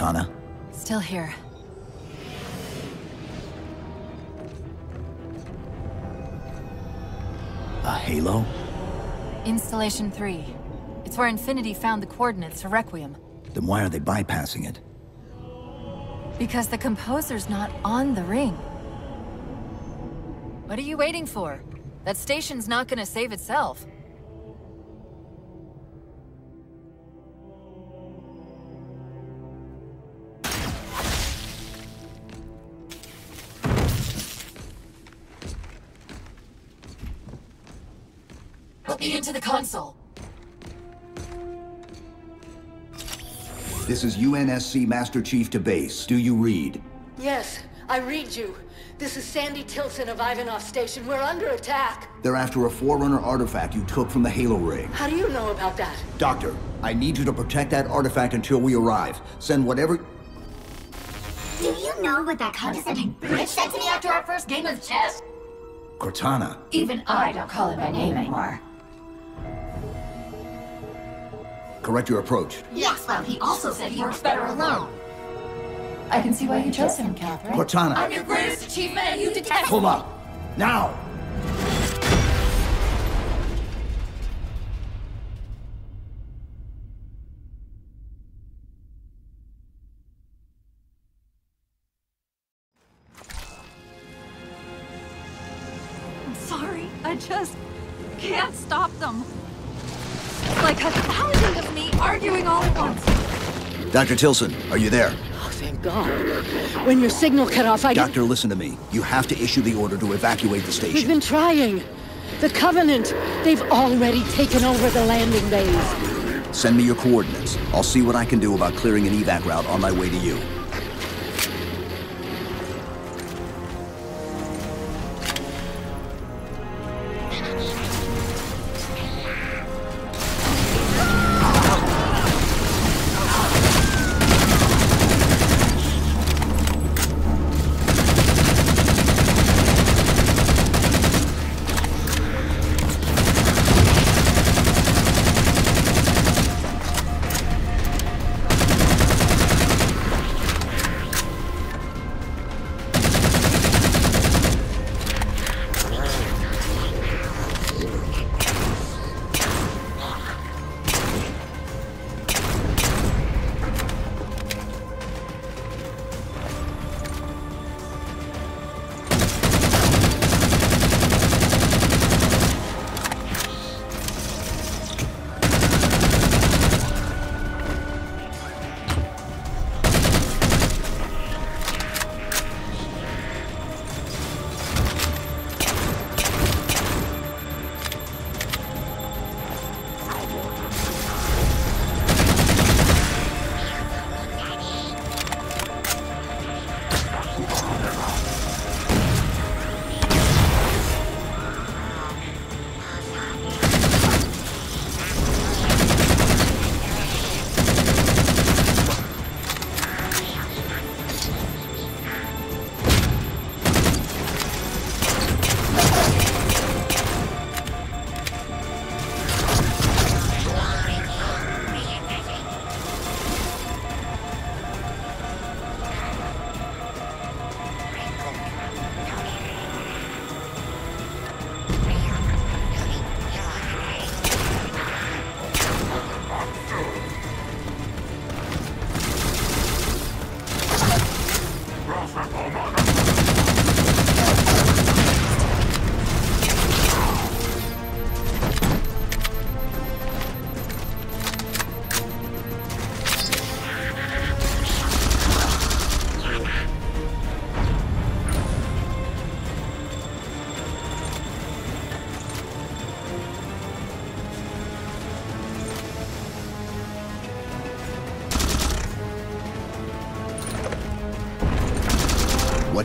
Cortana? Still here. A halo? Installation 3. It's where Infinity found the coordinates for Requiem. Then why are they bypassing it? Because the composer's not on the ring. What are you waiting for? That station's not gonna save itself. Put me into the console. This is UNSC Master Chief to base. Do you read? Yes, I read you. This is Sandy Tillson of Ivanoff Station. We're under attack. They're after a Forerunner artifact you took from the Halo ring. How do you know about that? Doctor, I need you to protect that artifact until we arrive. Send whatever... Do you know what that condescending bitch said to me after our first game of chess? Cortana. Even I don't call it by name anymore. Correct your approach. Yes, well, he also said he works better alone. I can see why you chose him, Catherine. Cortana. I'm your greatest achievement and you detest Hold up. Now! Dr. Tillson, are you there? Oh, thank God. When your signal cut off, I. Doctor, listen to me. You have to issue the order to evacuate the station. We've been trying. The Covenant, they've already taken over the landing bays. Send me your coordinates. I'll see what I can do about clearing an evac route on my way to you.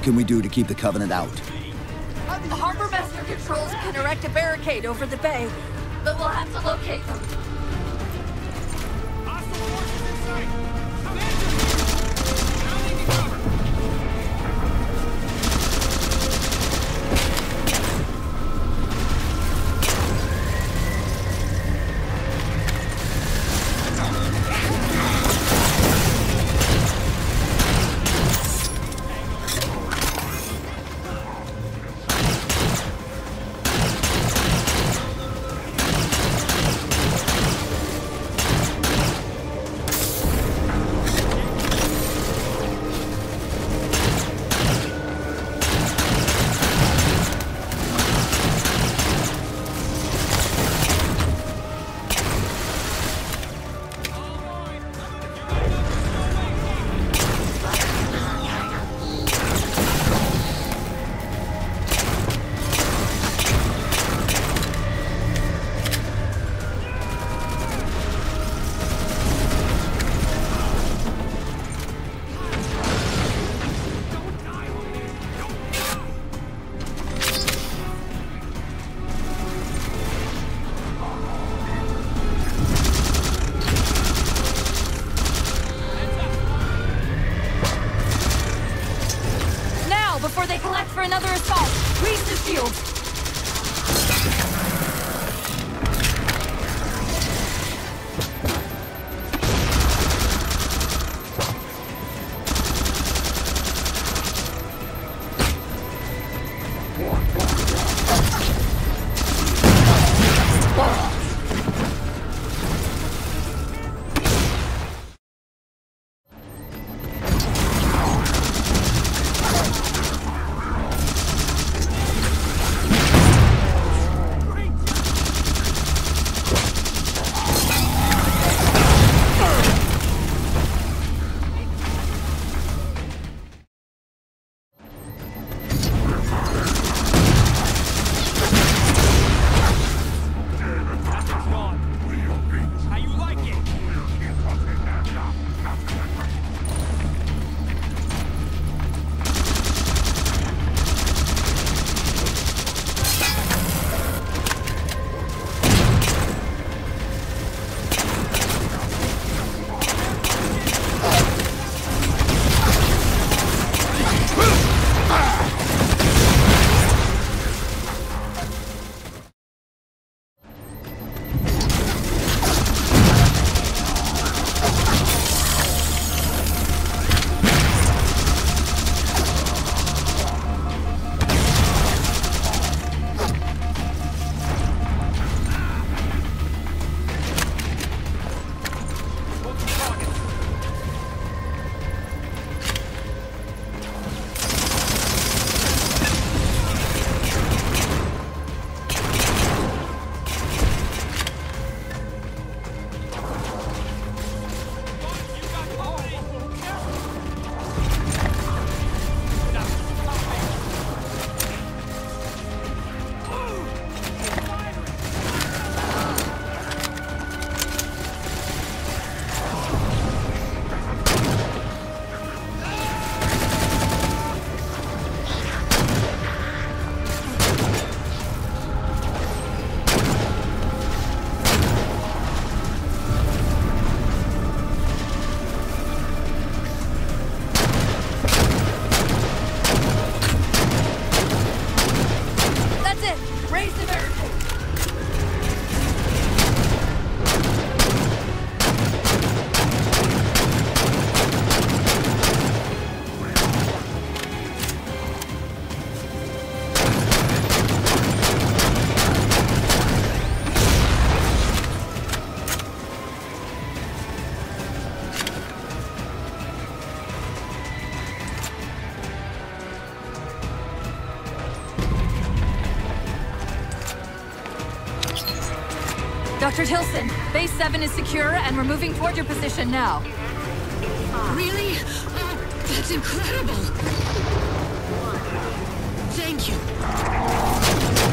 Can we do to keep the Covenant out? The harbor master controls can erect a barricade over the bay, but we'll have to locate them. Dr. Tillson, base 7 is secure and we're moving toward your position now. Really? Oh, that's incredible! Thank you.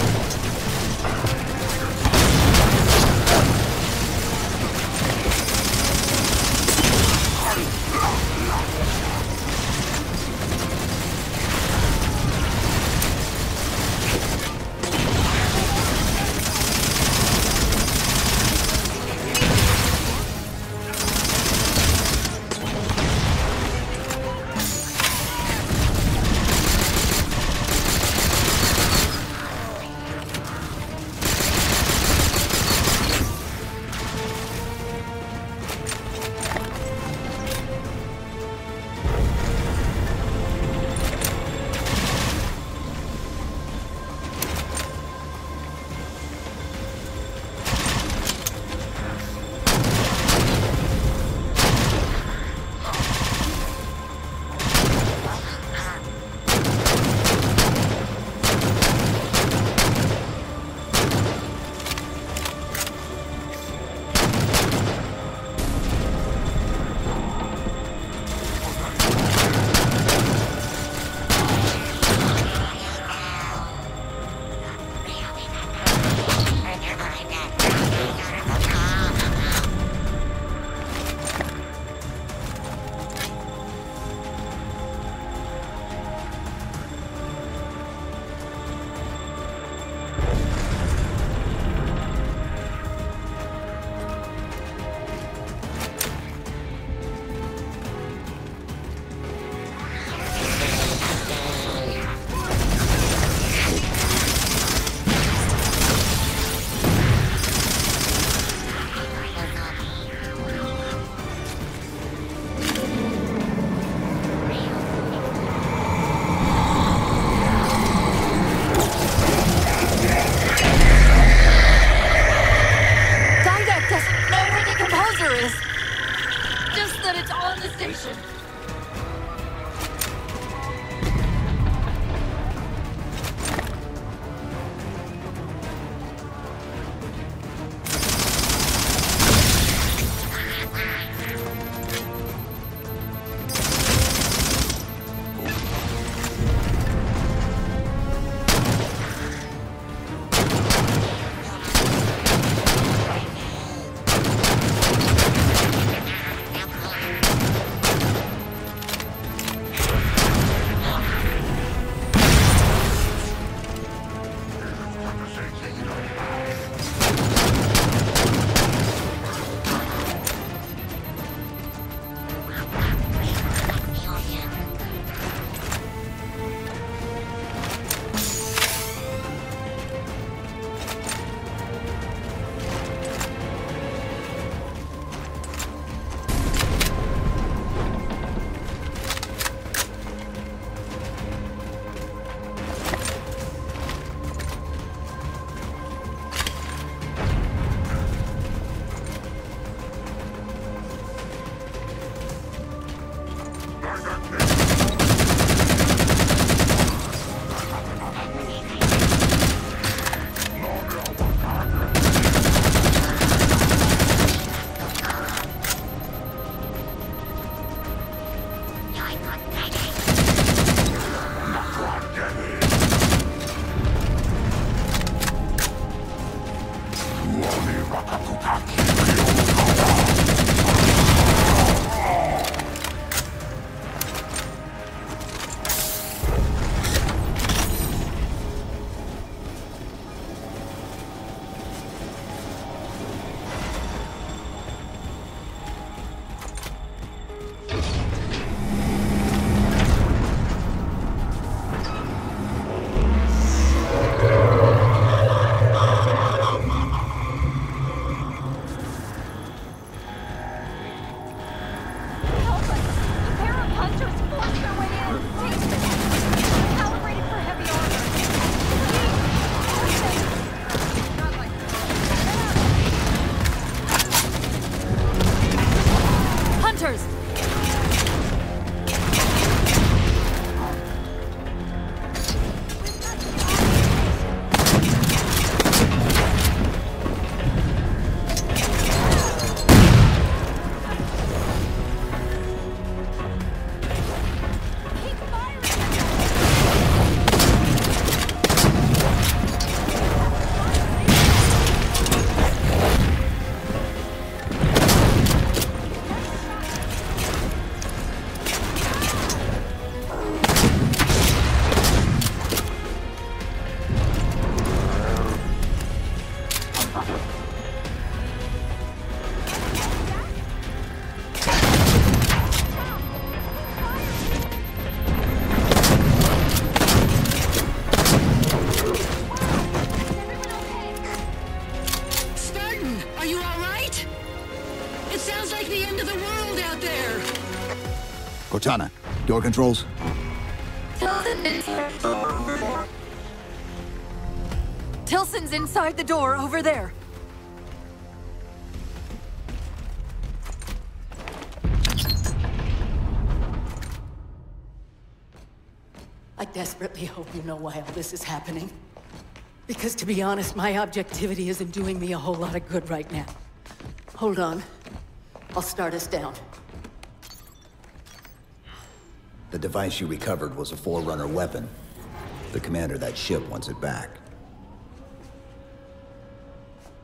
Fuck you. Door controls? Tillson's inside the door over there. I desperately hope you know why all this is happening. Because to be honest, my objectivity isn't doing me a whole lot of good right now. Hold on. I'll start us down. The device you recovered was a Forerunner weapon. The commander of that ship wants it back.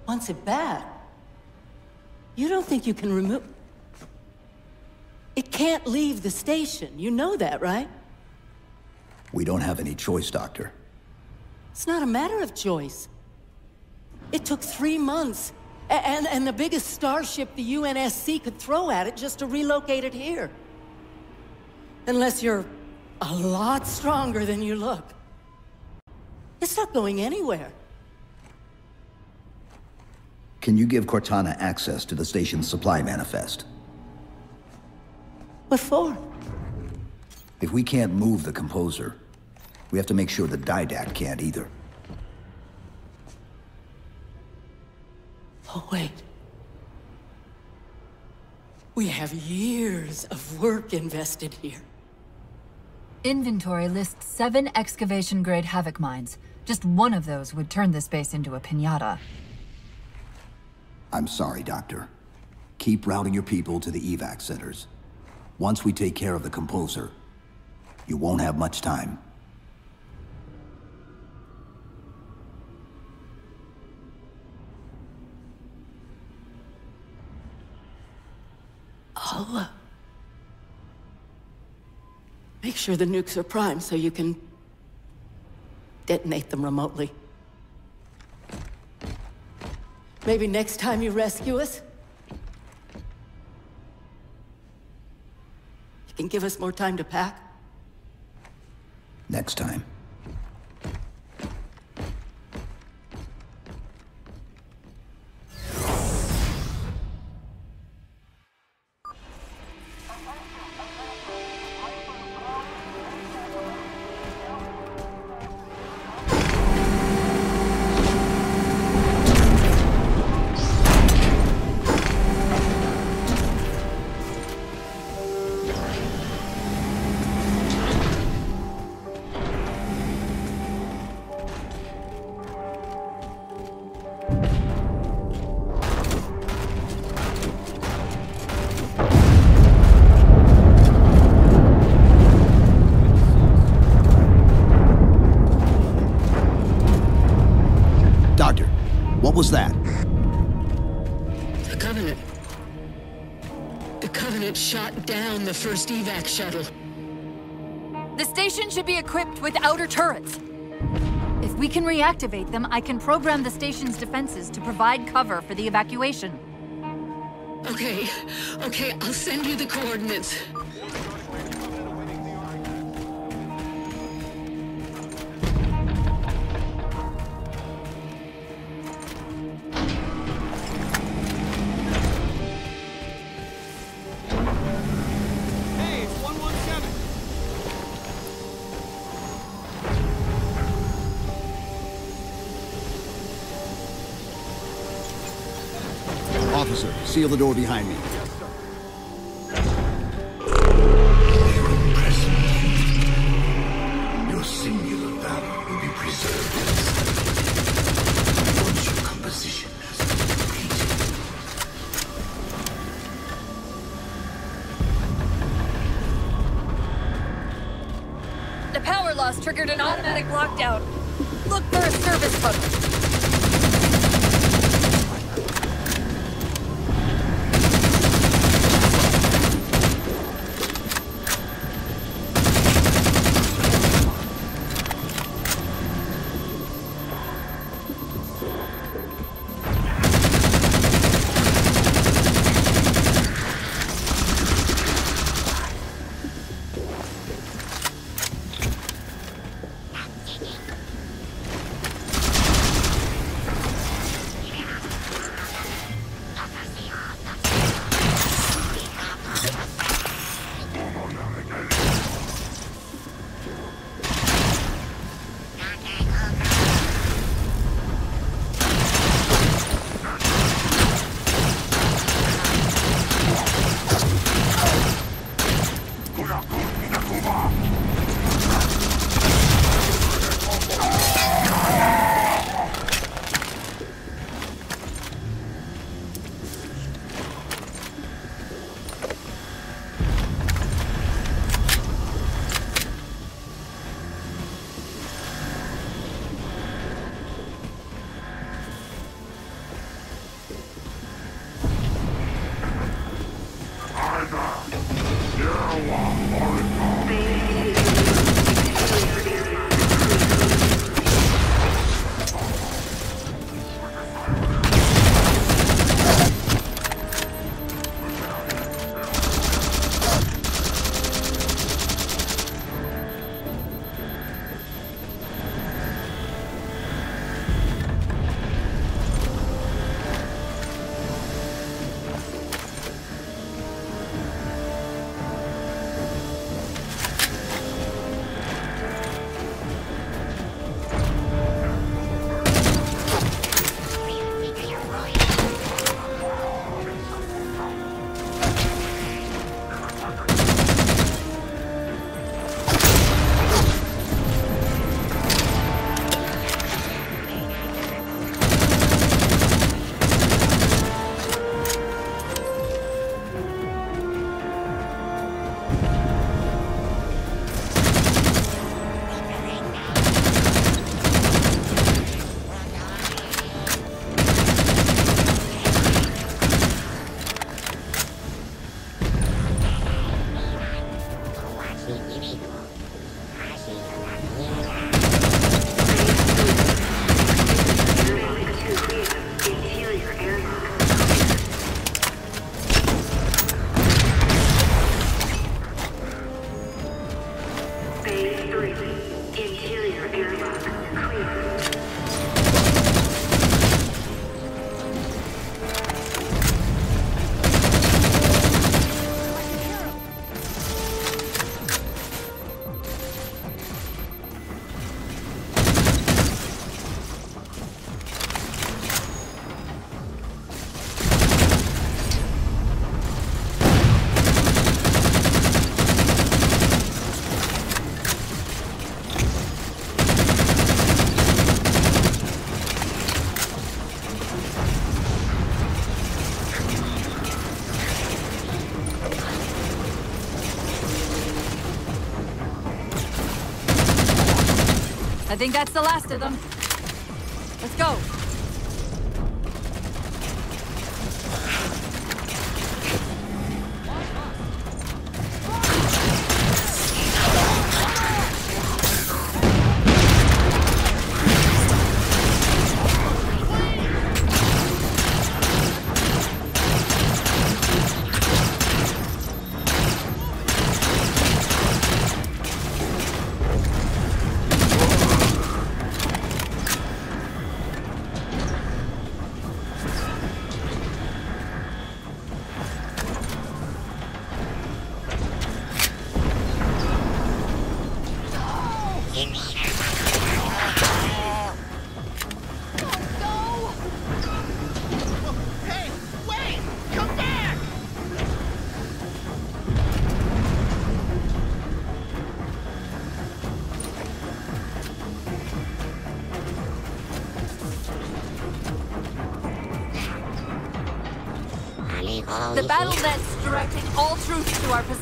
Wants it back? You don't think you can remove... It can't leave the station. You know that, right? We don't have any choice, Doctor. It's not a matter of choice. It took three months. And, and the biggest starship the UNSC could throw at it just to relocate it here. Unless you're a lot stronger than you look. It's not going anywhere. Can you give Cortana access to the station's supply manifest? What for? If we can't move the composer, we have to make sure the Didact can't either. Oh, wait. We have years of work invested here. Inventory lists seven excavation-grade HAVOK mines. Just one of those would turn this base into a pinata. I'm sorry, Doctor. Keep routing your people to the evac centers. Once we take care of the composer, you won't have much time. I'll, uh, Make sure the nukes are primed so you can detonate them remotely. Maybe next time you rescue us, you can give us more time to pack. Next time. First evac shuttle. The station should be equipped with outer turrets. If we can reactivate them, I can program the station's defenses to provide cover for the evacuation. Okay, okay, I'll send you the coordinates. Seal the door behind me. think that's the last of them.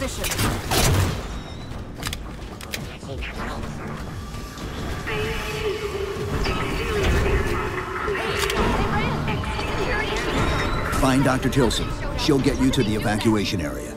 position. Find Dr. Tillson. She'll get you to the evacuation area.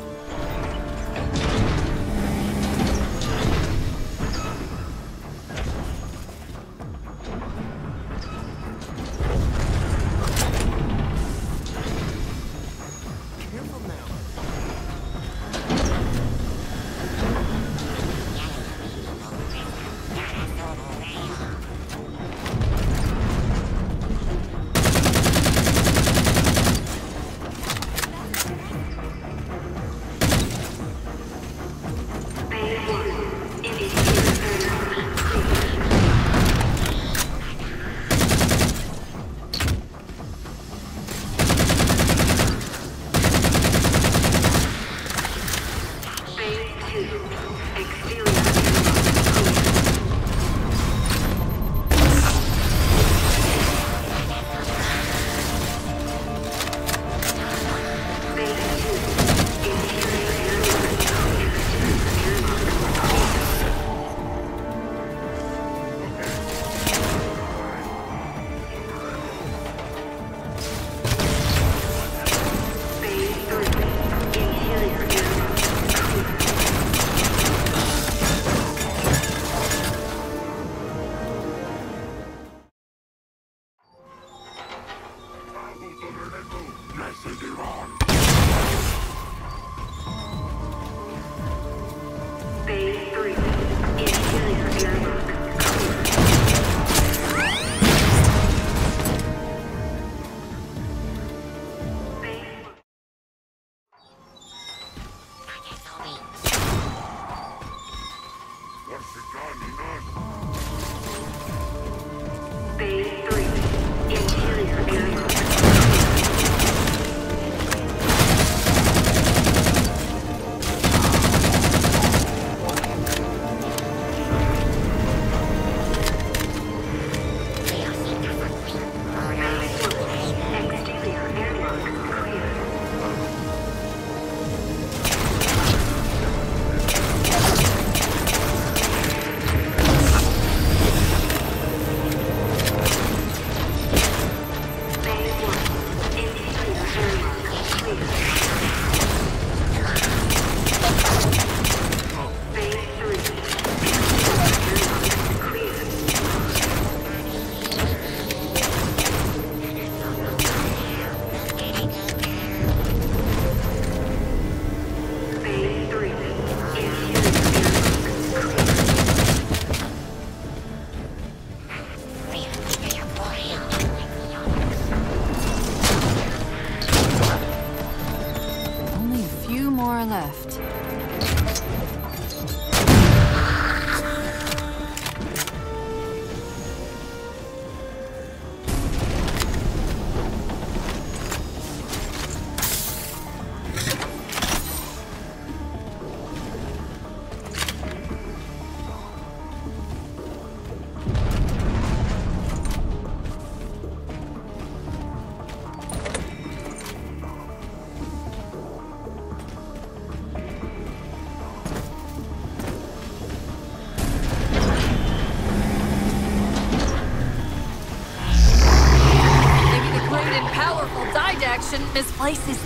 Shouldn't misplace his.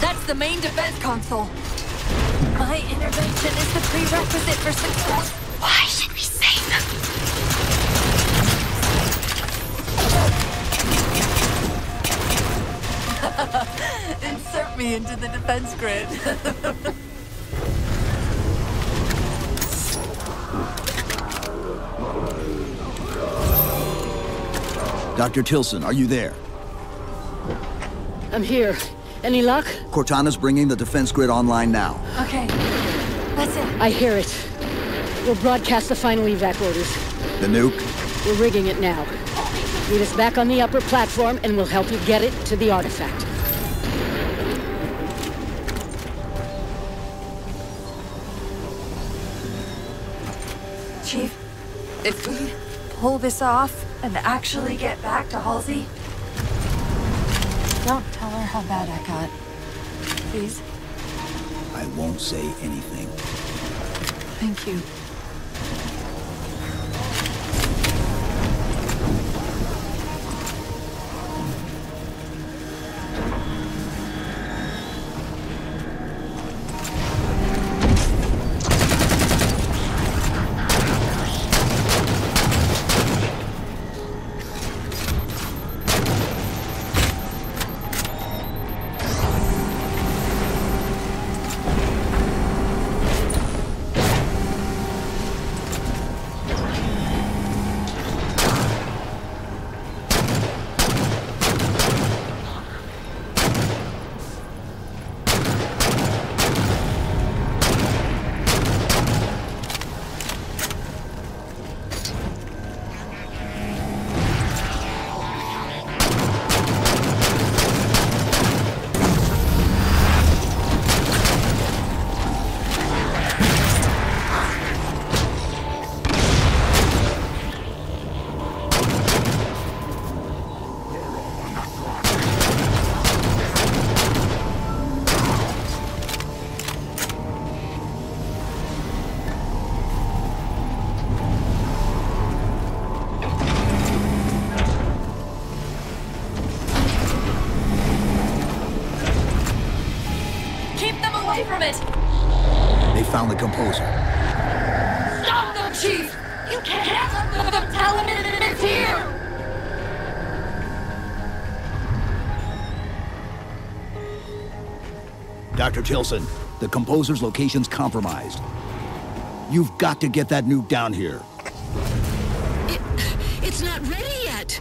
That's the main defense console. My intervention is the prerequisite for success. Why should we save them? Insert me into the defense grid. Dr. Tillson, are you there? I'm here. Any luck? Cortana's bringing the defense grid online now. okay. That's it. I hear it. We'll broadcast the final evac orders. The nuke? We're rigging it now. Meet us back on the upper platform and we'll help you get it to the artifact. Chief, if we pull this off and actually get back to Halsey, don't tell her how bad I got. Please. I won't say anything. Thank you. Dr. Tillson, the composer's location's compromised. You've got to get that nuke down here. It's not ready yet!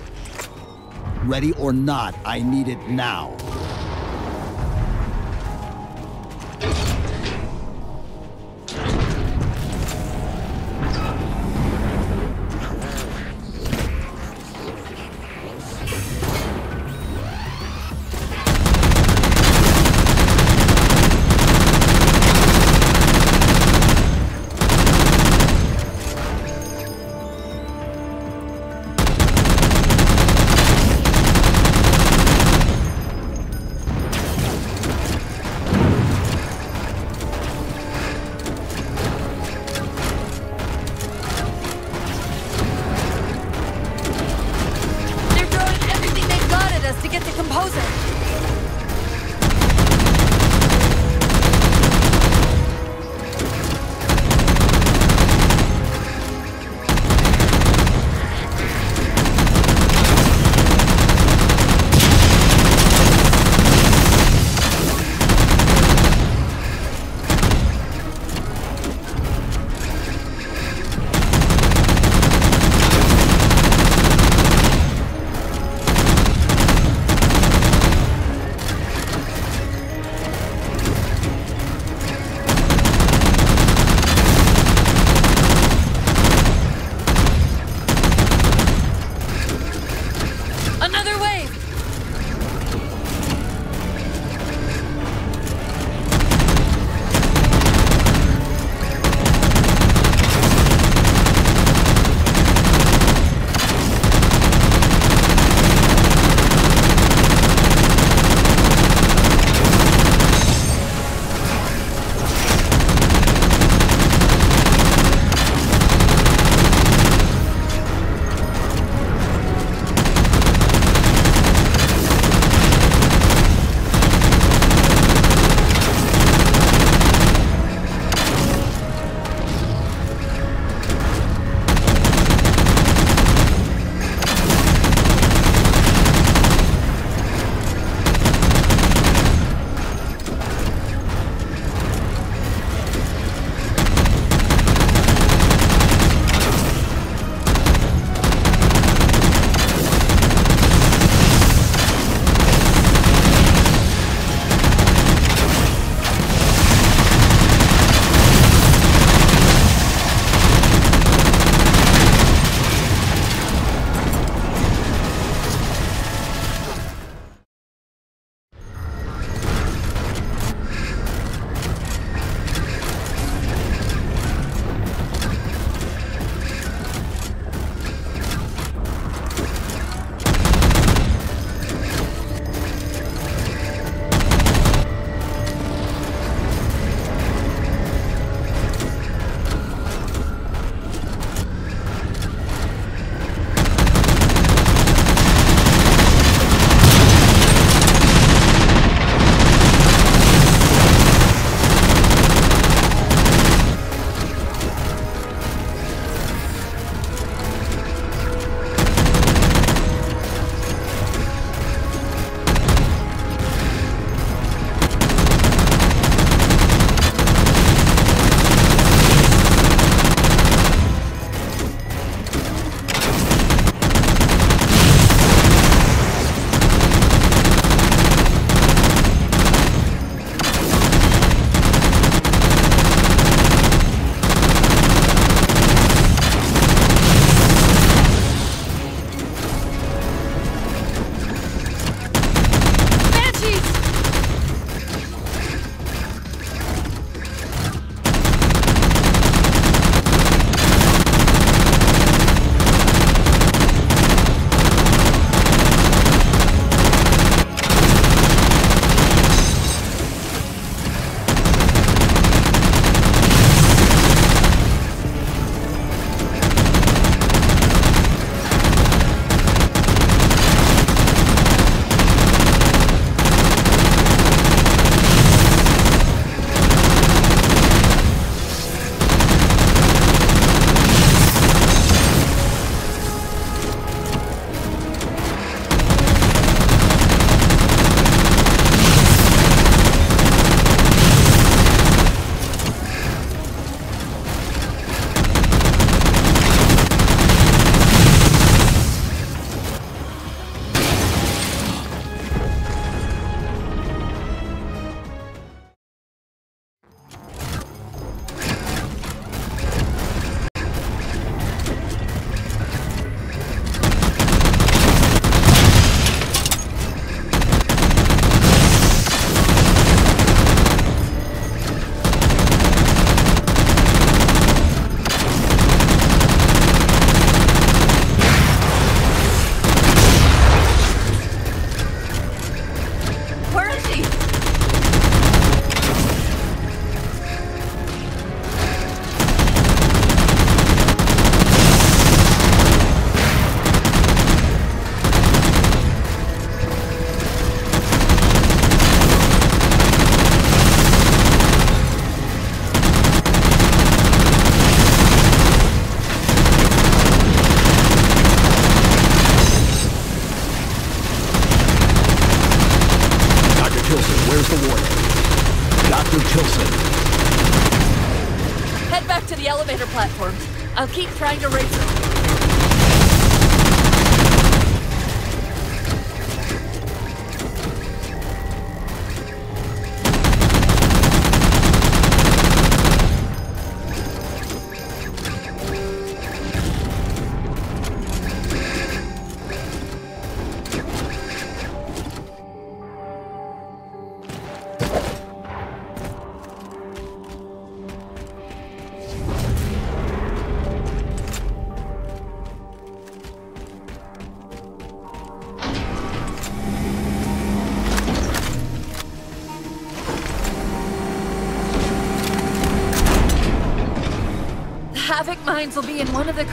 Ready or not, I need it now.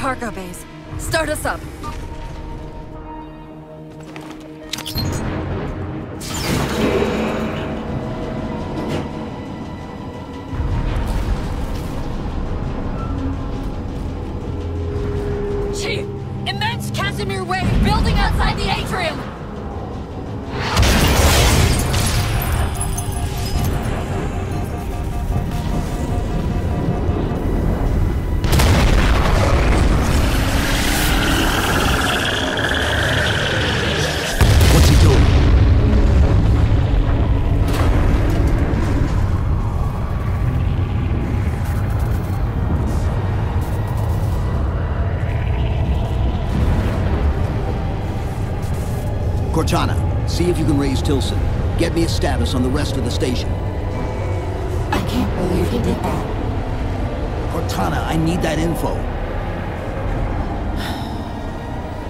Cargo bays. Tillson. Get me a status on the rest of the station. I can't believe he did that. Cortana, I need that info.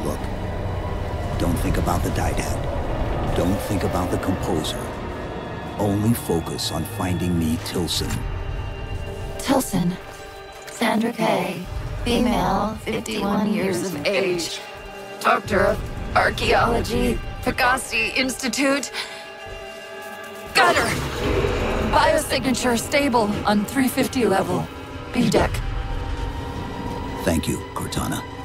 Look, don't think about the Didact. Don't think about the composer. Only focus on finding me Tillson. Tillson. Sandra Kay. Female, 51 years of age. Doctor of Archaeology. Pegasi Institute. Gutter! Biosignature stable on 350 level. B deck. Thank you, Cortana.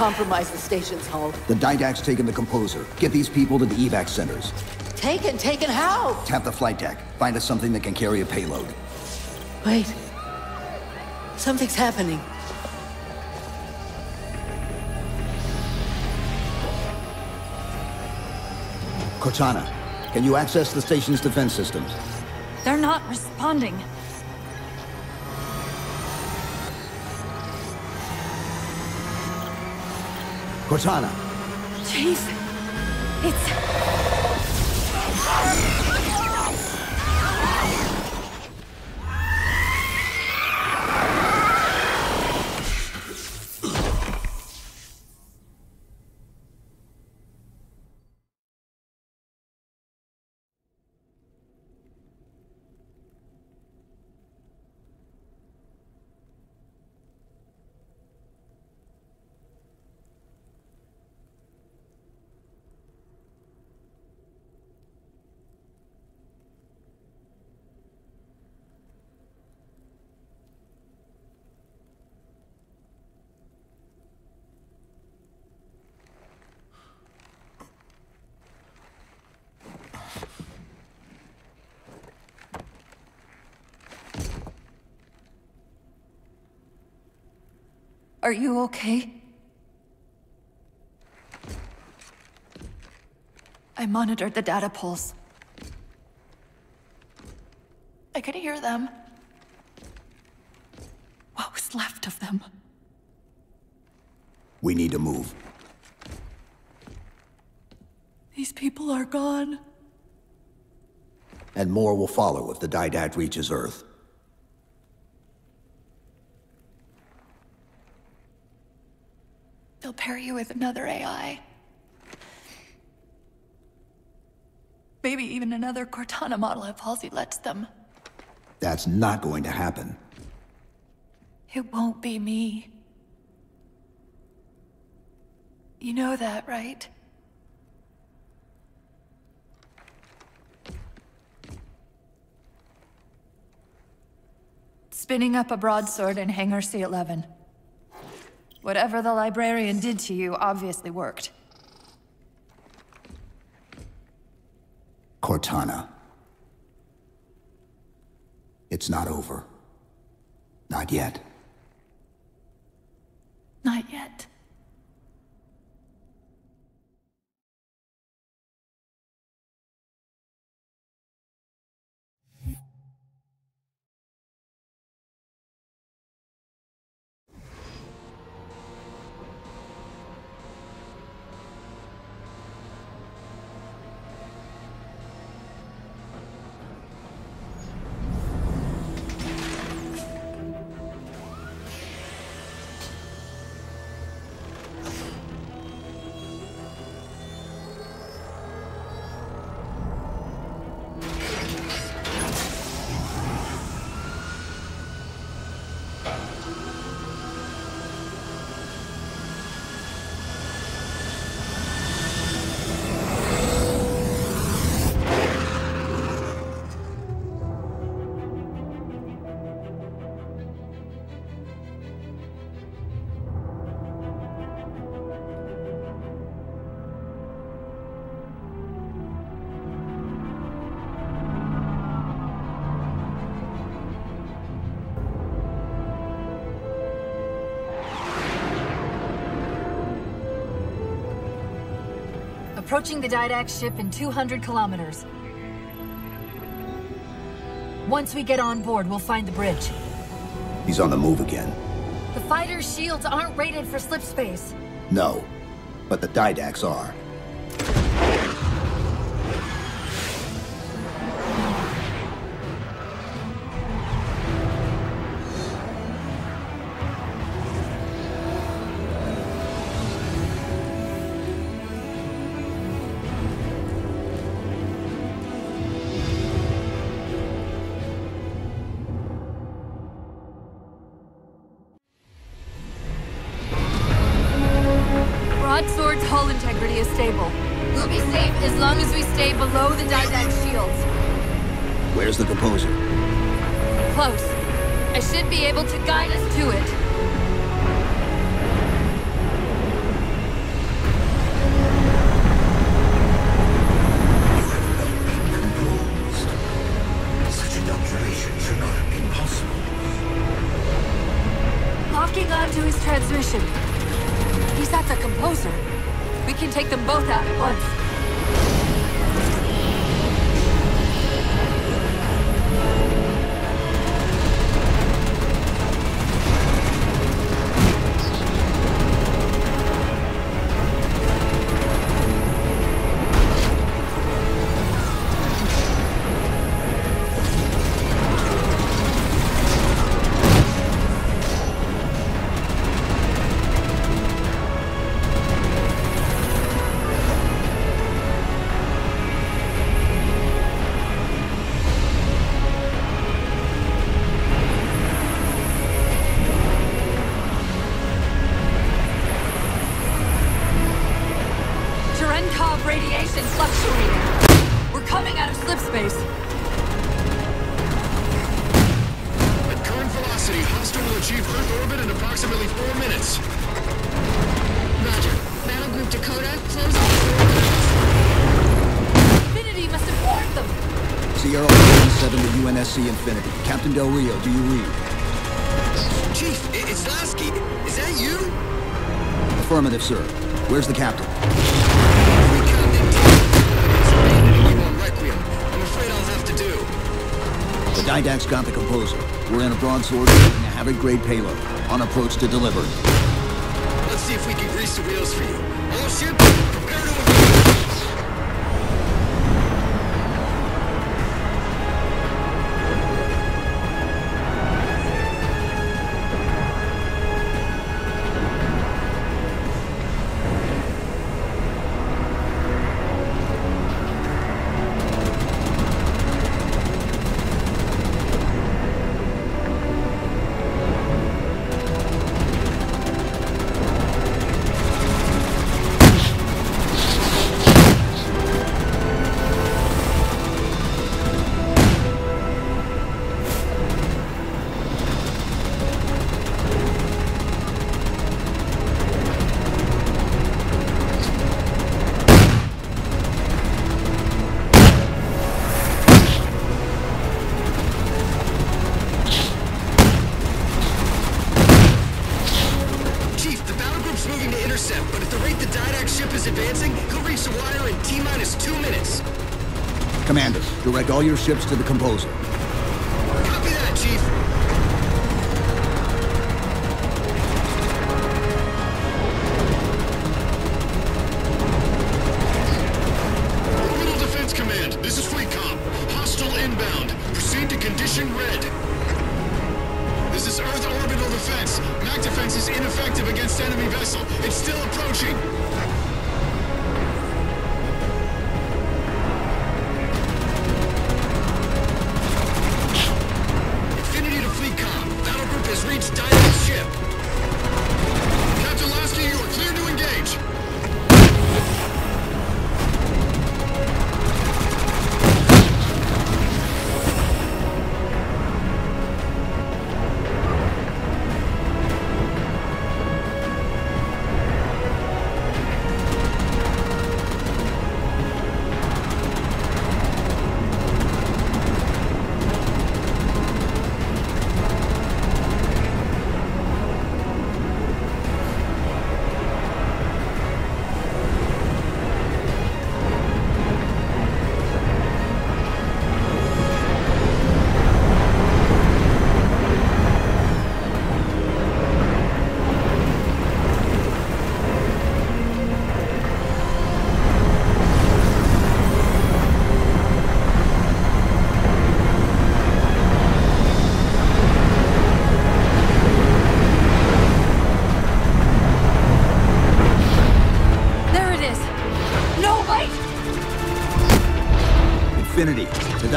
Compromised the station's hull. The Didact's taken the composer. Get these people to the evac centers. Taken, taken how? Tap the flight deck. Find us something that can carry a payload. Wait. Something's happening. Cortana, can you access the station's defense systems? They're not responding. Cortana, Chief, it's... Are you okay? I monitored the data pulse. I could hear them. What was left of them? we need to move. These people are gone. And more will follow if the Didact reaches Earth. With another AI. Maybe even another Cortana model if Halsey lets them. That's not going to happen. It won't be me. You know that, right? Spinning up a broadsword in Hangar C-11. Whatever the librarian did to you obviously worked. Cortana. It's not over. Not yet. Not yet. Approaching the Didact's ship in 200 kilometers. Once we get on board, we'll find the bridge. He's on the move again. The fighter's shields aren't rated for slip space. No. But the Didact's are. Captain Del Rio, do you read? Chief, it's Lasky. Is that you? Affirmative, sir. Where's the captain? We Captain It's abandoning you on Requiem. I'm afraid I'll have to do. The Didact's got the composer. We're in a broadsword carrying a HAVOK-grade payload. On approach to deliver. Let's see if we can grease the wheels for you. All ships, prepare to all your ships to the composer.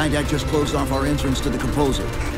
Didact just closed off our entrance to the composer.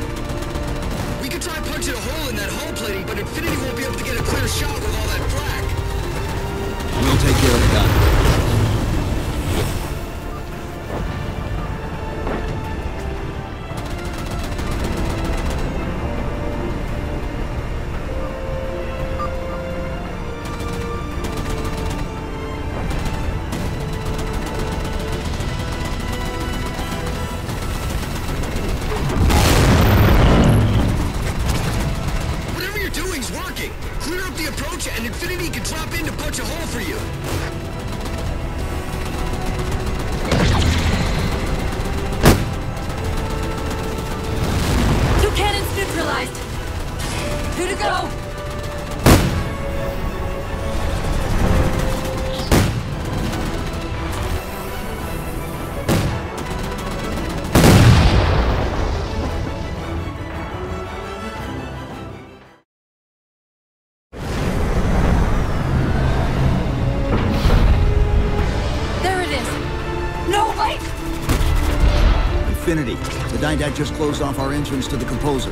Didact just closed off our entrance to the composer.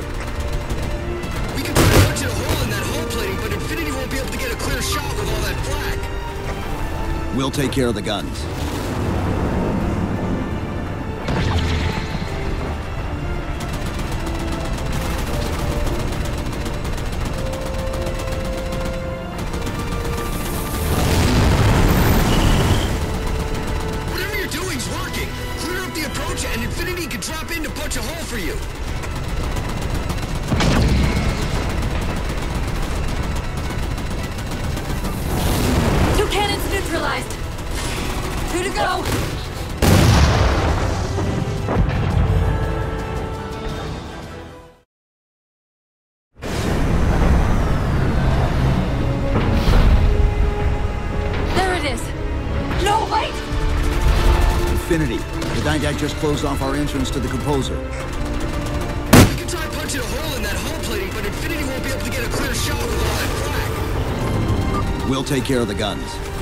We can put an exit hole in that hull plating, but Infinity won't be able to get a clear shot with all that black. We'll take care of the guns. just closed off our entrance to the composer. A hole in that hull plating, but Infinity won't be able to get a clear shot with all that. We'll take care of the guns.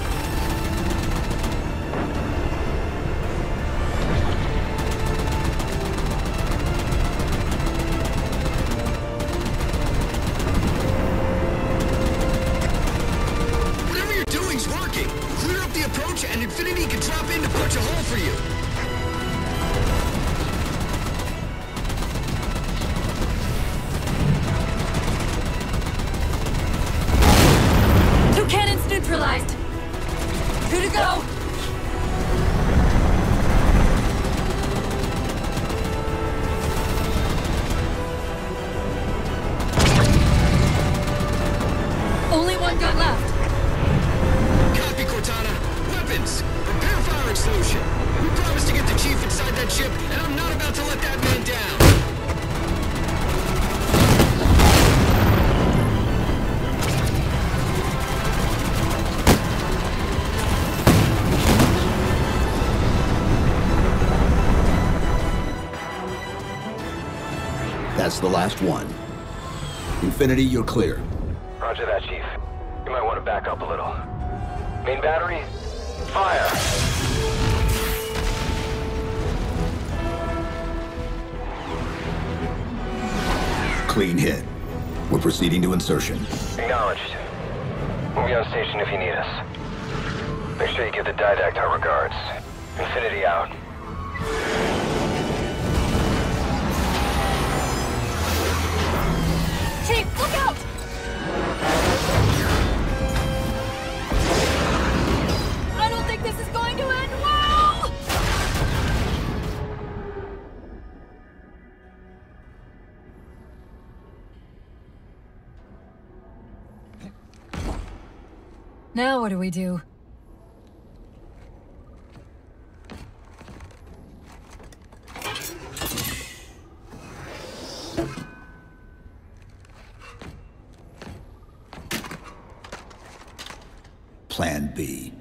The last one. Infinity, you're clear. Roger that, Chief. You might want to back up a little. Main battery, fire! Clean hit. We're proceeding to insertion. Acknowledged. We'll be on station if you need us. Make sure you give the Didact our regards. Infinity out. We do? Plan B.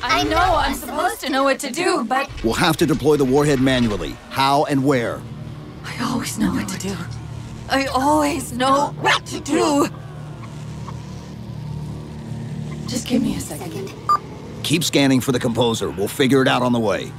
Chief, I, know I'm supposed to know what to do, but We'll have to deploy the warhead manually. How and where? I always know what to do. I always know what to do. Just give me a second. Keep scanning for the composer. We'll figure it out on the way.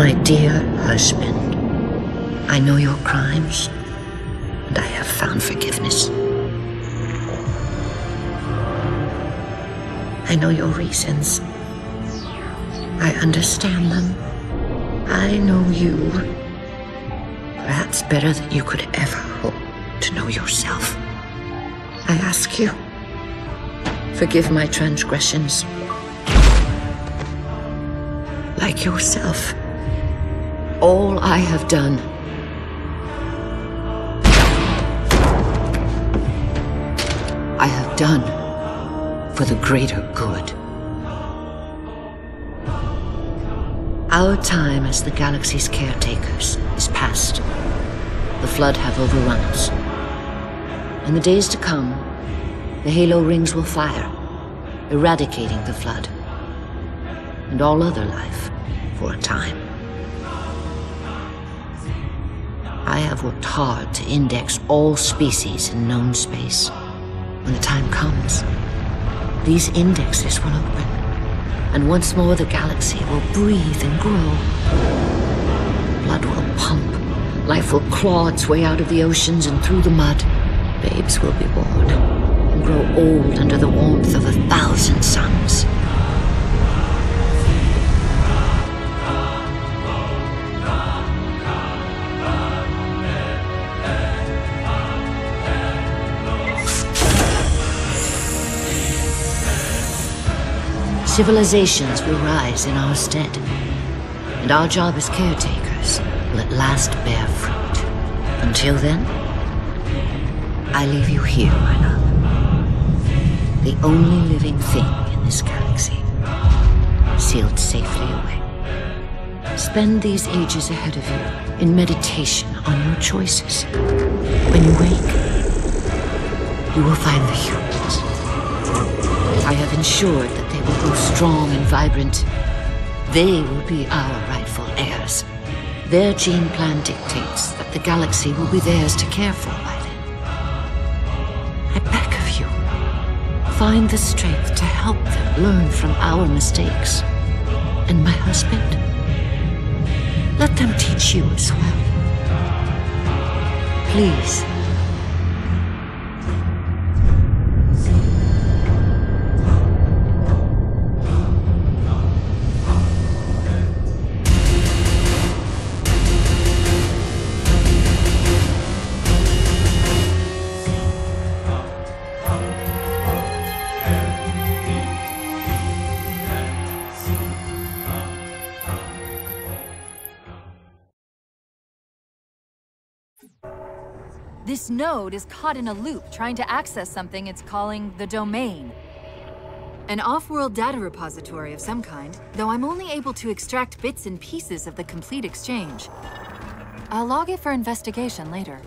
My dear husband, I know your crimes, and I have found forgiveness. I know your reasons. I understand them. I know you. Perhaps better than you could ever hope to know yourself. I ask you, forgive my transgressions. Like yourself, all I have done I have done for the greater good. Our time as the galaxy's caretakers is past. The Flood have overrun us. In the days to come, the Halo rings will fire, eradicating the Flood. And all other life, for a time. Have worked hard to index all species in known space. When the time comes, these indexes will open and once more the galaxy will breathe and grow. Blood will pump, life will claw its way out of the oceans and through the mud. Babes will be born and grow old under the warmth of a thousand suns. Civilizations will rise in our stead, and our job as caretakers will at last bear fruit. Until then, I leave you here, my love. The only living thing in this galaxy, sealed safely away. Spend these ages ahead of you in meditation on your choices. When you wake, you will find the humans. I have ensured grow strong and vibrant. They will be our rightful heirs. Their gene plan dictates that the galaxy will be theirs to care for by then. I beg of you, find the strength to help them learn from our mistakes. And my husband, let them teach you as well. Please. Node is caught in a loop trying to access something it's calling the domain. An off-world data repository of some kind, though I'm only able to extract bits and pieces of the complete exchange. I'll log it for investigation later.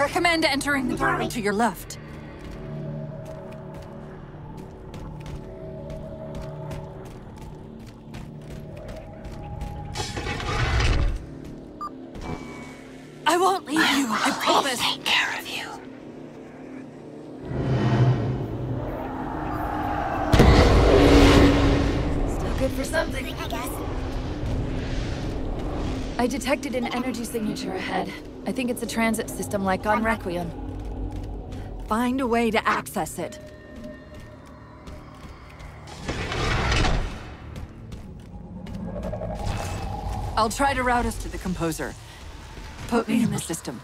Recommend entering the doorway to your left. I won't leave you, I promise. take care of you. Still good for something. I guess. I detected an energy signature ahead. I think it's a transit system like on Requiem. Find a way to access it. I'll try to route us to the composer. Put me in the system.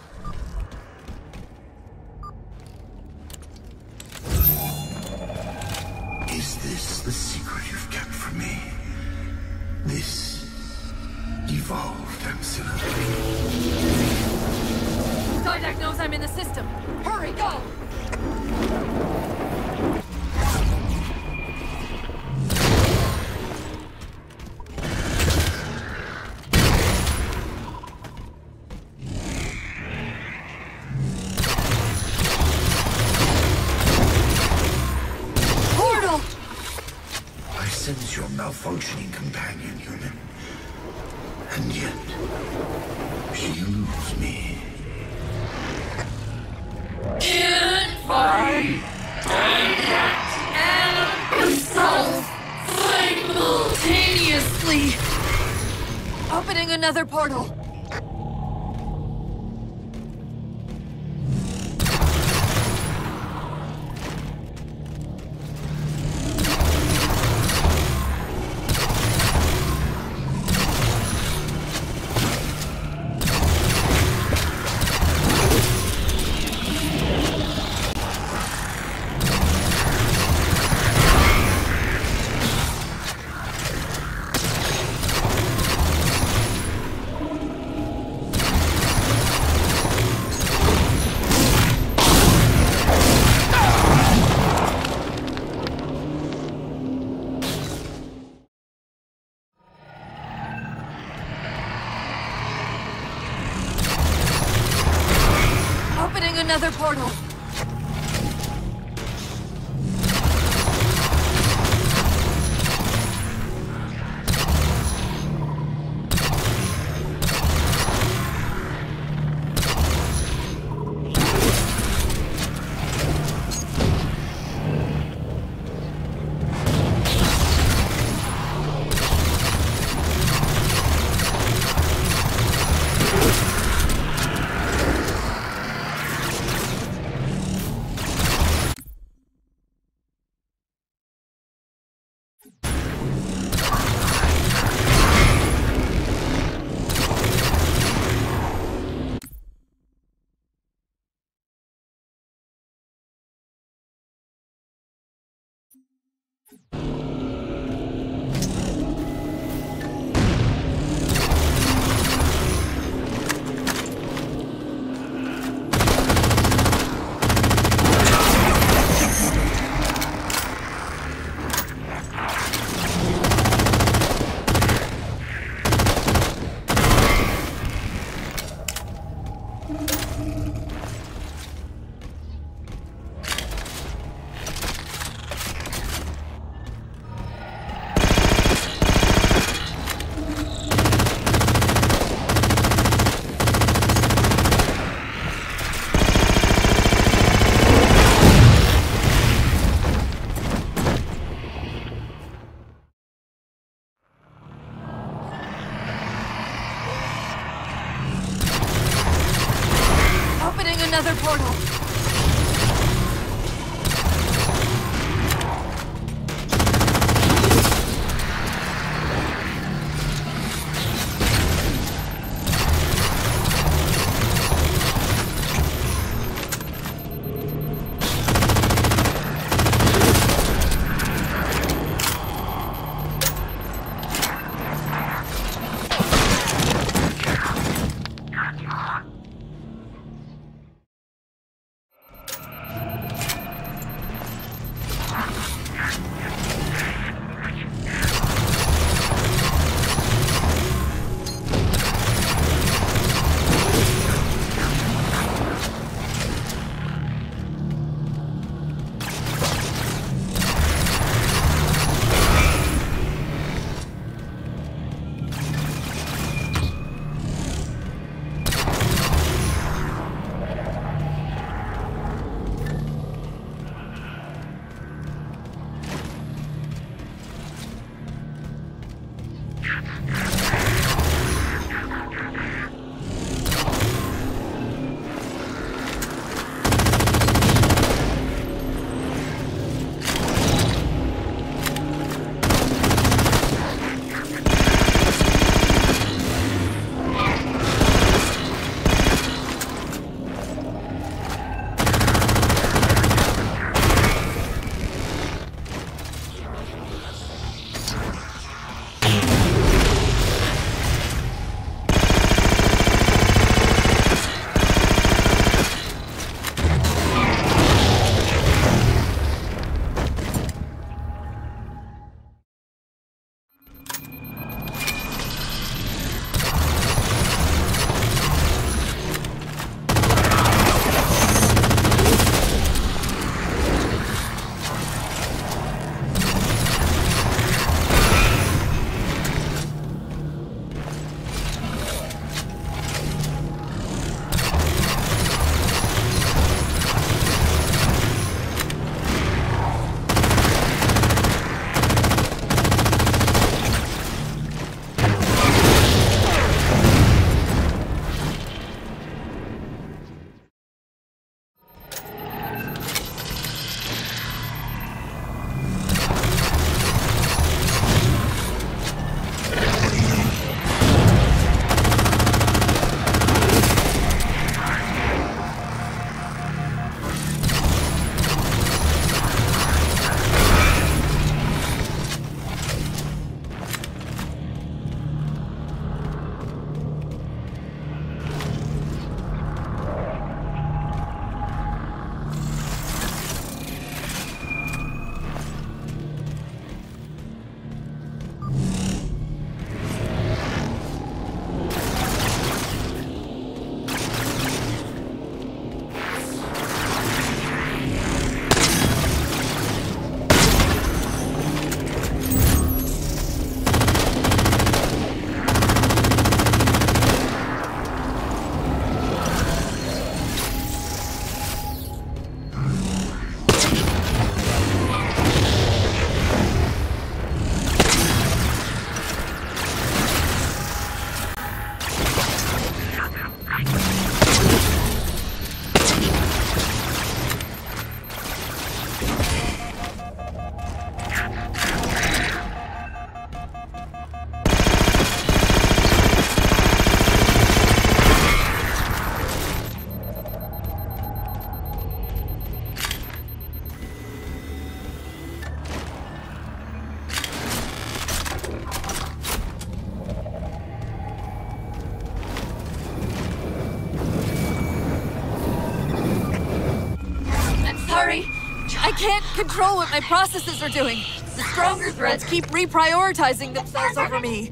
Control what my processes are doing. The stronger threads keep reprioritizing themselves over me.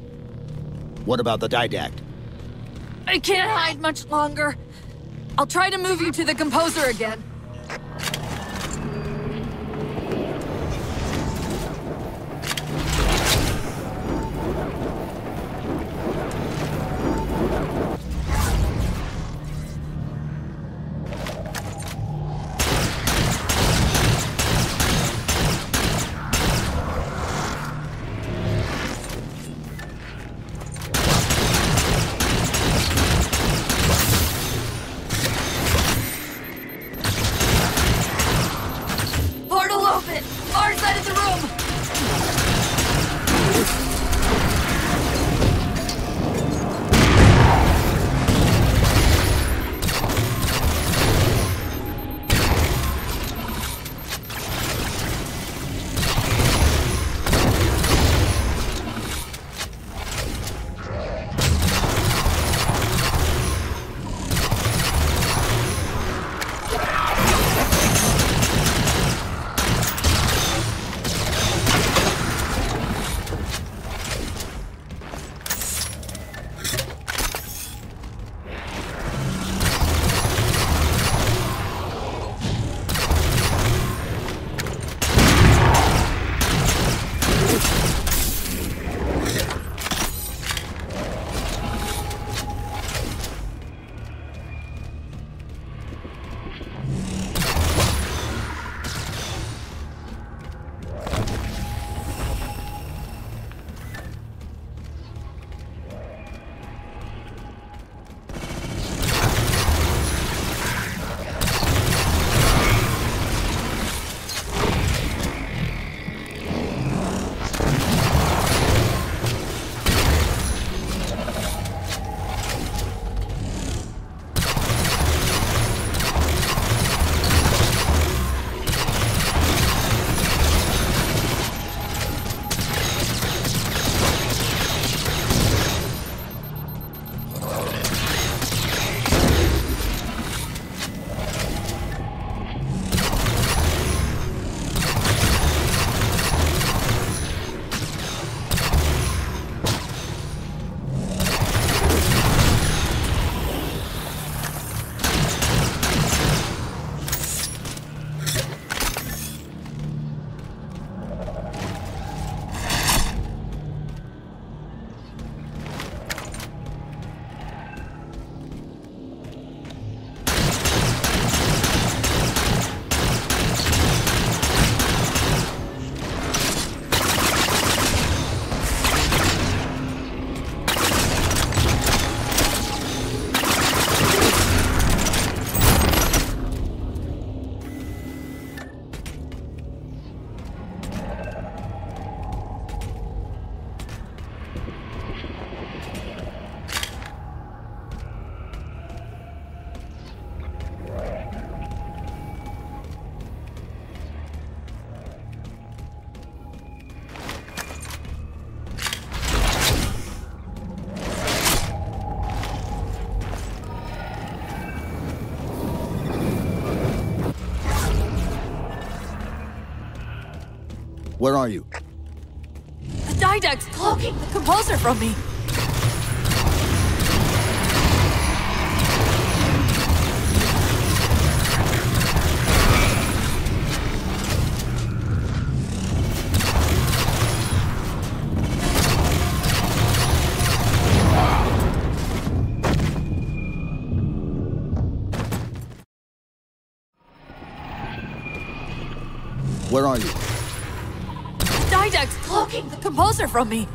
What about the didact? I can't hide much longer. I'll try to move you to the composer again. Where are you? The Didact's cloaking the composer from me. from me.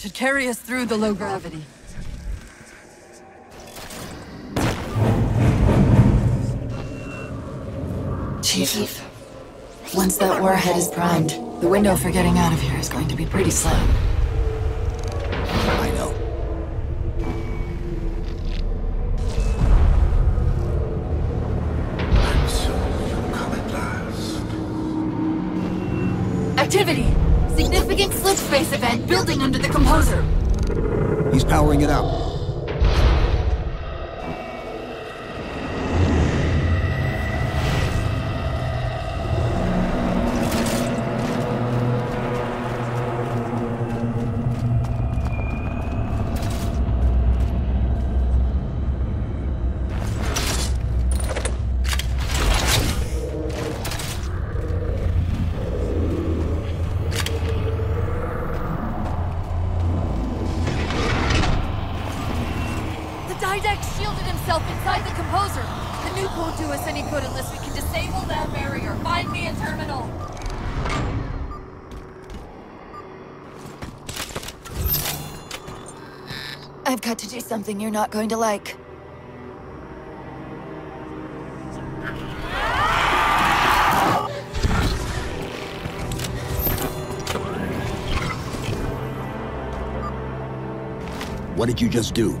should carry us through the low gravity. Chief, once that warhead is primed, the window for getting out of here is going to be pretty slim. had to do something you're not going to like. What did you just do?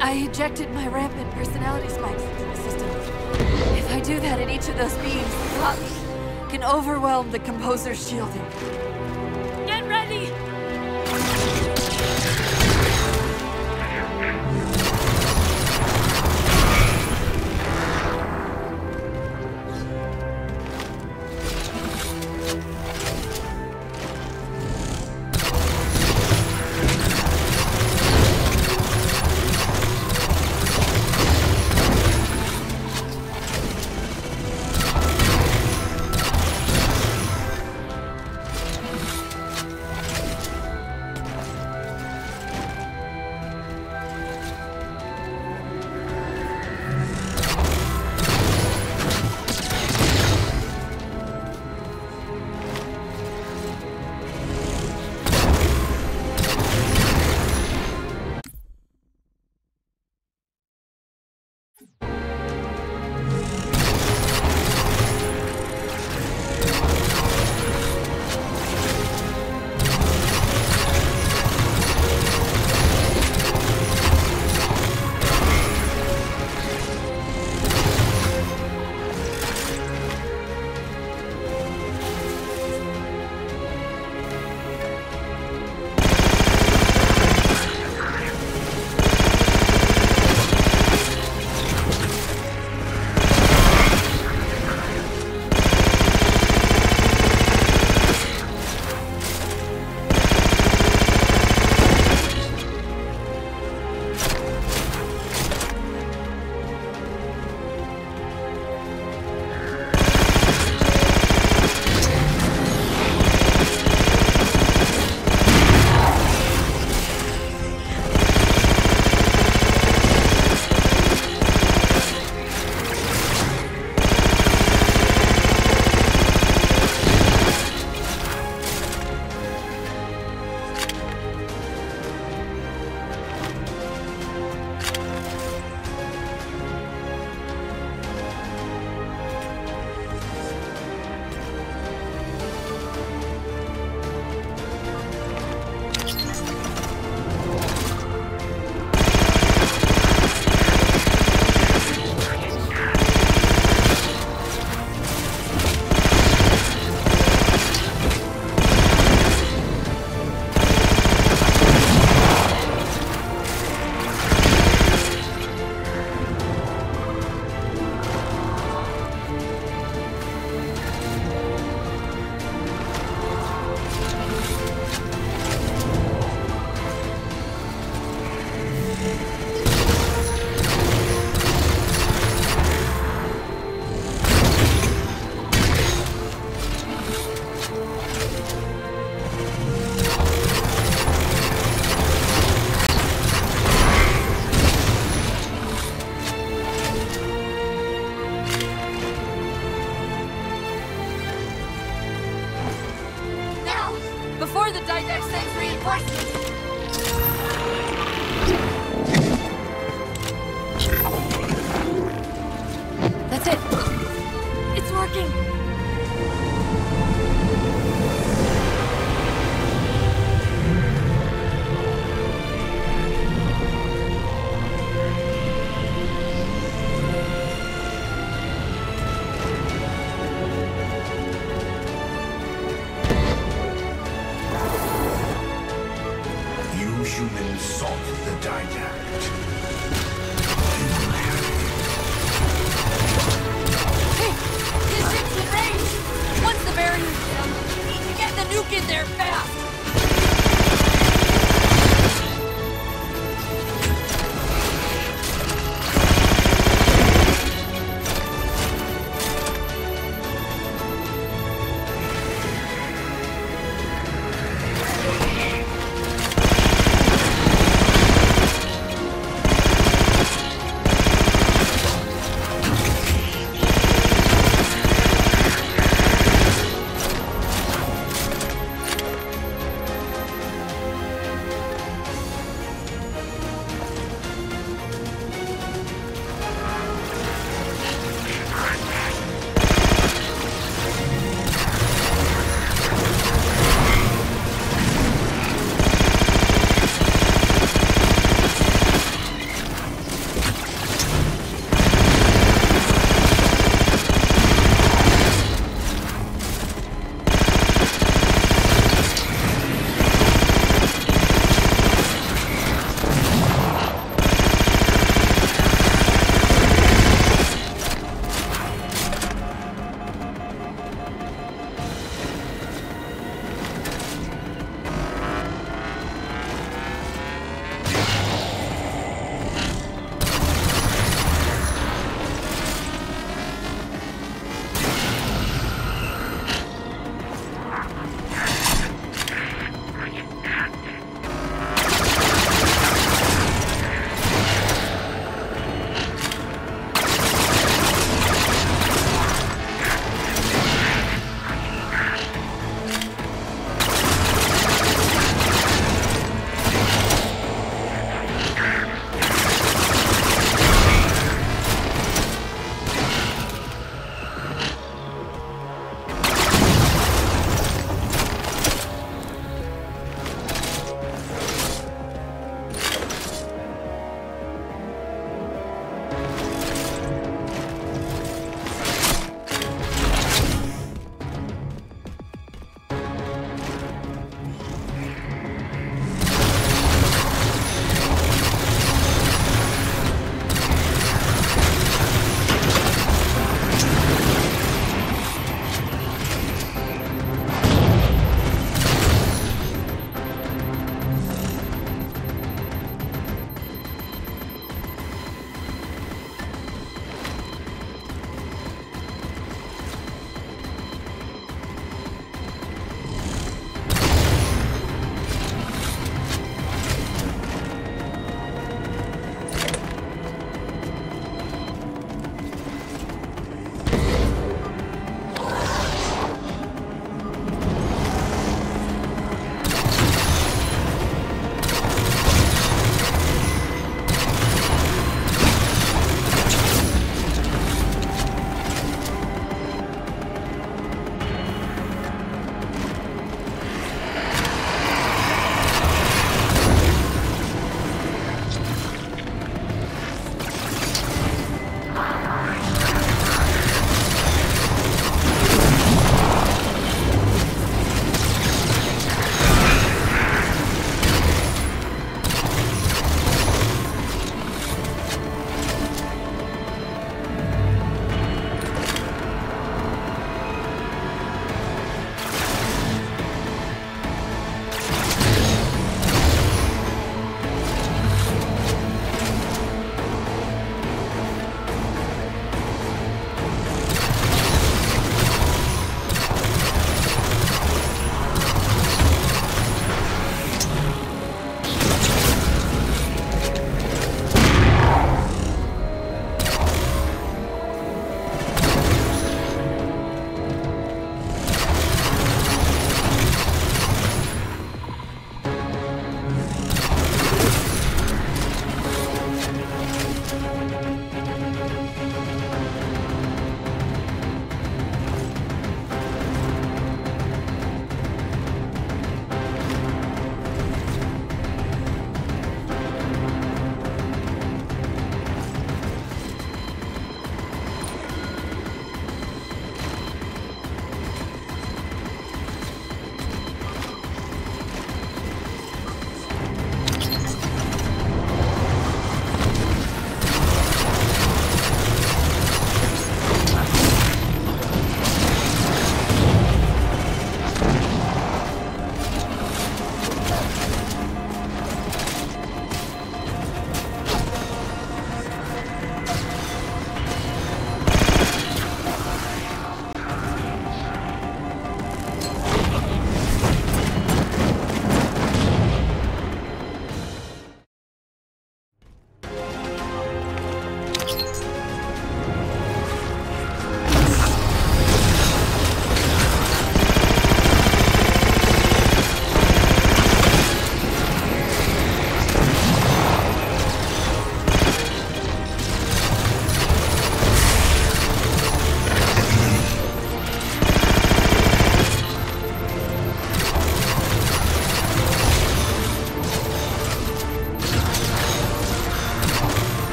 I ejected my rampant personality spikes into the system. If I do that at each of those beams, the clock can overwhelm the composer's shielding.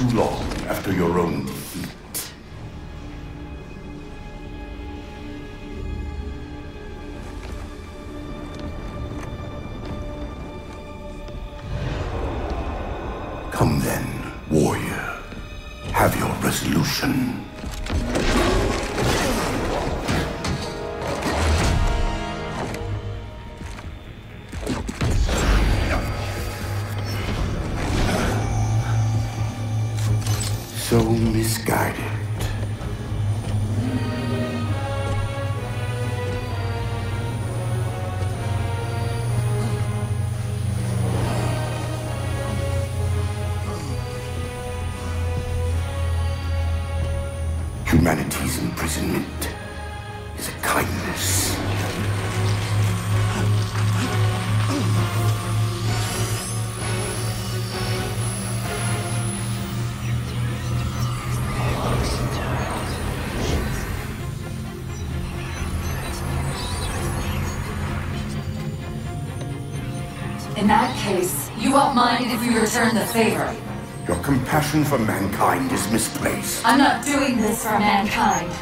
Too long after your own defeat. Come then, warrior. Have your resolution. Won't mind if we return the favor. Your compassion for mankind is misplaced. I'm not doing this for mankind.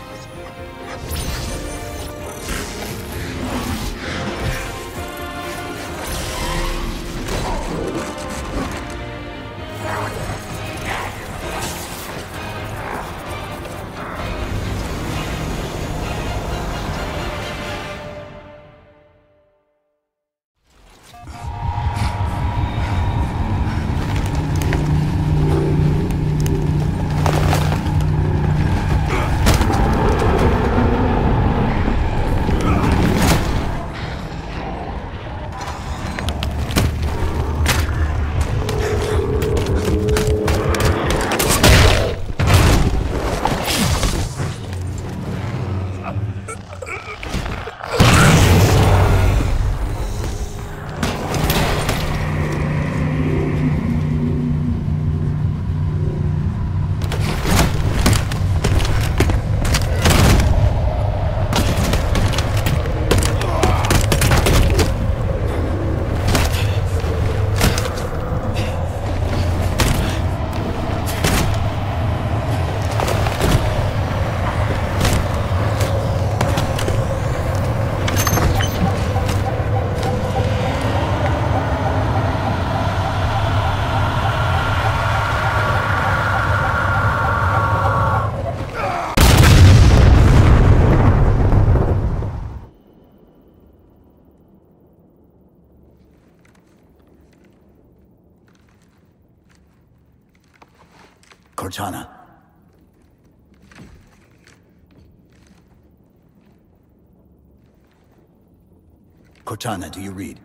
Cortana, do you read?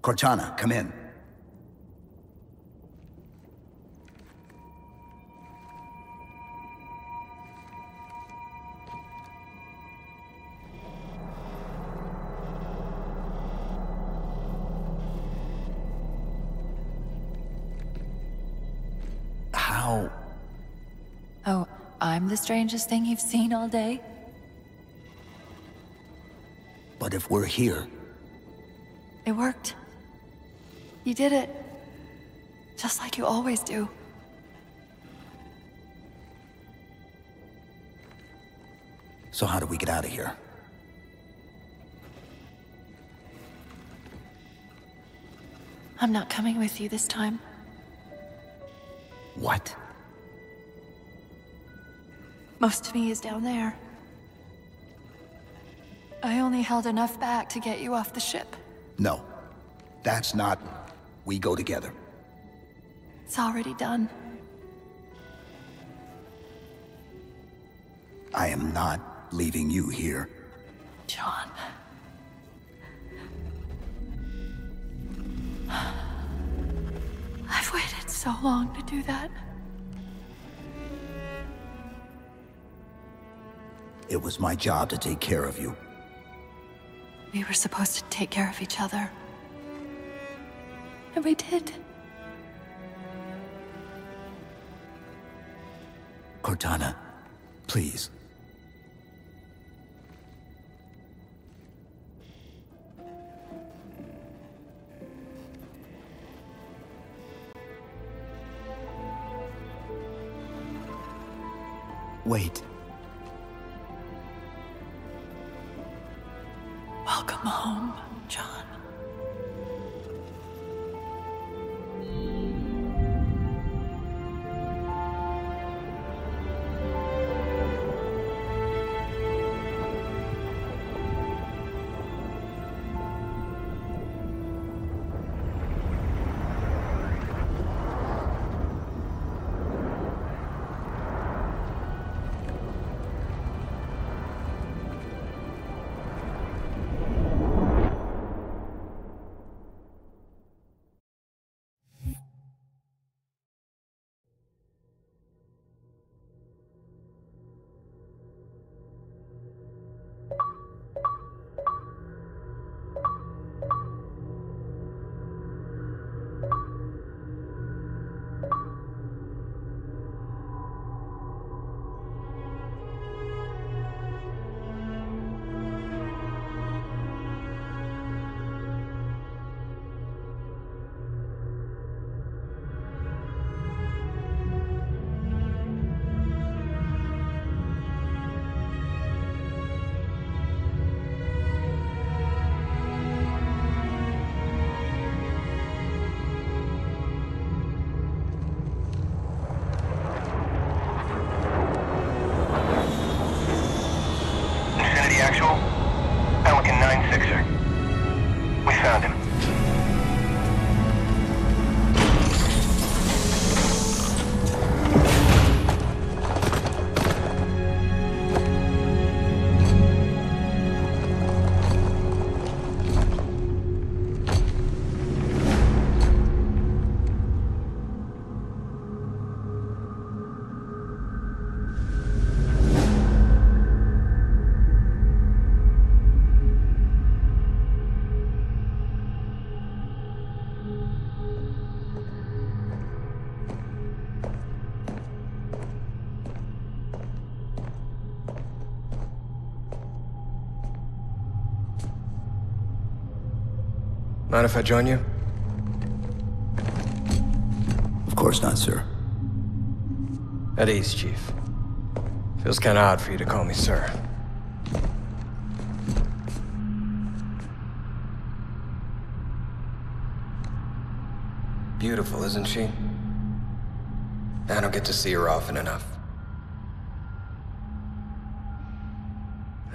Cortana, come in. How? Oh, I'm the strangest thing you've seen all day? But if we're here, It worked. You did it. Just like you always do. so how do we get out of here? I'm not coming with you this time. What? Most of me is down there. I only held enough back to get you off the ship. No. That's not... We go together. It's already done. I am not leaving you here. John. I've waited so long to do that. It was my job to take care of you. We were supposed to take care of each other. And we did. Cortana, please. Wait. Home, Mind if I join you? Of course not, sir. At ease, Chief. Feels kinda odd for you to call me sir. Beautiful, isn't she? I don't get to see her often enough.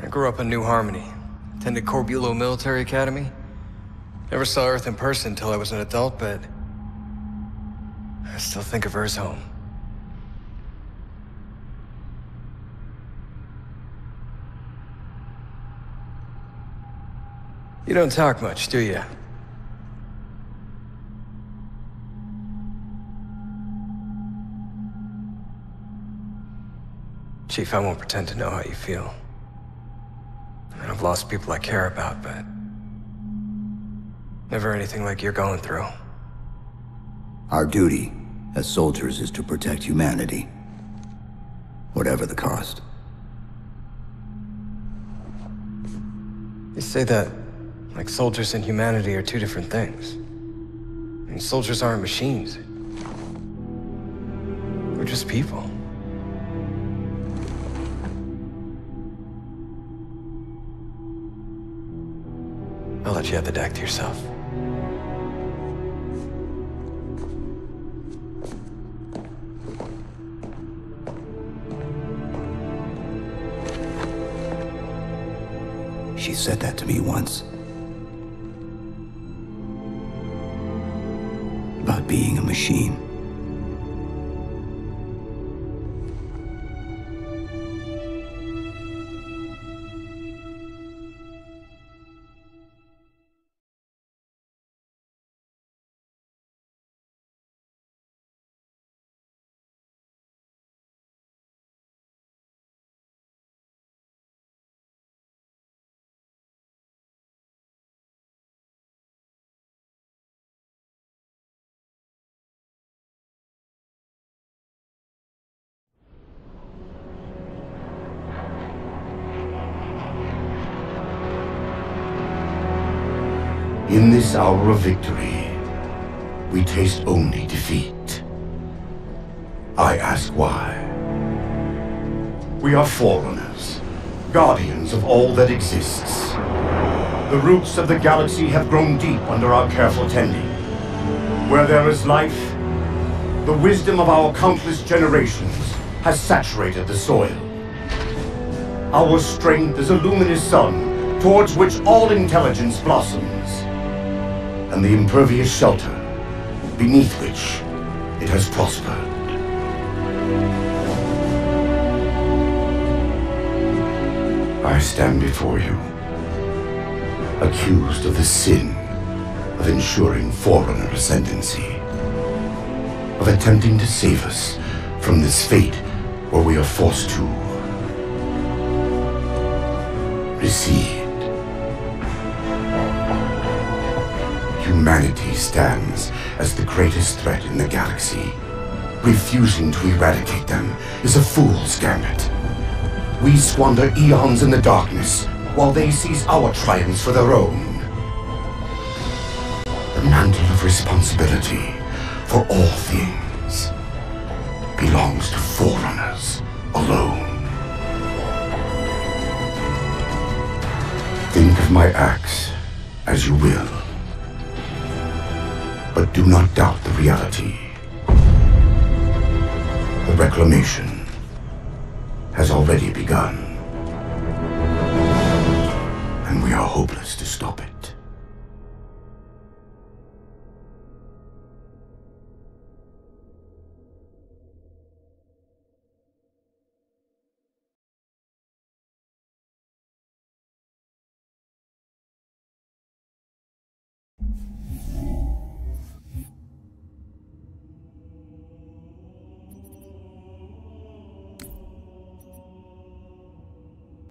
I grew up in New Harmony, attended Corbulo Military Academy. Never saw Earth in person until I was an adult, but I still think of her as home. You don't talk much, do you? Chief, I won't pretend to know how you feel. I mean, I've lost people I care about, but... Never anything like you're going through. Our duty as soldiers is to protect humanity. Whatever the cost. You say that like soldiers and humanity are two different things. I mean, soldiers aren't machines. We're just people. I'll let you have the deck to yourself. She said that to me once. About being a machine. Hour of victory, we taste only defeat. I ask why. We are forerunners, guardians of all that exists. The roots of the galaxy have grown deep under our careful tending. Where there is life, the wisdom of our countless generations has saturated the soil. Our strength is a luminous sun towards which all intelligence blossoms and the impervious shelter beneath which it has prospered. I stand before you, accused of the sin of ensuring Forerunner ascendancy, of attempting to save us from this fate where we are forced to recede. Humanity stands as the greatest threat in the galaxy. Refusing to eradicate them is a fool's gambit. We squander eons in the darkness, while they seize our triumphs for their own. The mantle of responsibility for all things belongs to Forerunners alone. Think of my acts as you will. But do not doubt the reality. The reclamation has already begun. And we are hopeless to stop it.